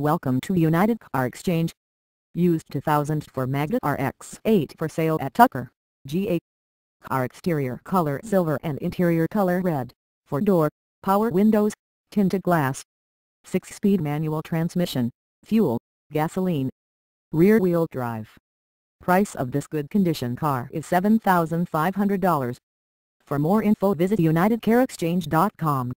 Welcome to United Car Exchange. Used 2000 for Mazda RX-8 for sale at Tucker, GA. Car exterior color silver and interior color red. 4-door, power windows, tinted glass. 6-speed manual transmission, fuel, gasoline. Rear-wheel drive. Price of this good condition car is $7,500. For more info visit UnitedCarExchange.com.